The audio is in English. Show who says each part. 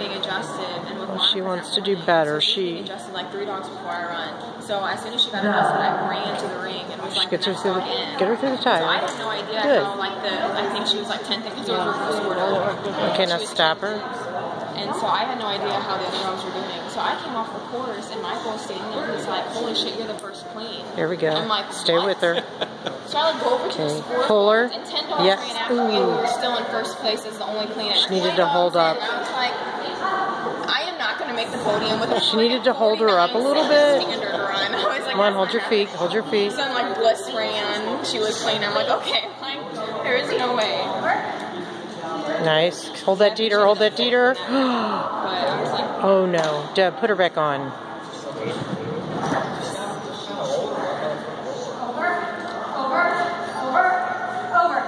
Speaker 1: being adjusted, and with
Speaker 2: she wants to do better.
Speaker 1: So she adjusted like three dogs before I run. So as soon as she got adjusted, I ran to the ring and was
Speaker 2: She
Speaker 1: like,
Speaker 2: gets her through the-
Speaker 1: in.
Speaker 2: get her through the tire.
Speaker 1: So I had no idea
Speaker 2: Good.
Speaker 1: how like the I think she was like ten seconds over for sort of.
Speaker 2: okay, now stop her.
Speaker 1: And so I had no idea how the other dogs were doing. So I came off the course, and Michael was standing there. He's like, "Holy shit, you're the first clean."
Speaker 2: Here we go.
Speaker 1: I'm like,
Speaker 2: Stay
Speaker 1: "What?"
Speaker 2: with her.
Speaker 1: So I like go over to the scoreboard,
Speaker 2: pull her.
Speaker 1: and ten dogs
Speaker 2: Yes.
Speaker 1: ran after me, and we were still in first place as the only clean.
Speaker 2: She needed to hold up
Speaker 1: make the podium with.
Speaker 2: She needed to hold her up a little bit.
Speaker 1: Run. I was like,
Speaker 2: Come on, hold your feet. Hold your feet.
Speaker 1: So I'm like, Bliss ran. She was playing. I'm like, okay, like, there is no way.
Speaker 2: Nice. Hold that Dieter. Hold that Dieter. oh no. Deb, put her back on. Over, over, over, over.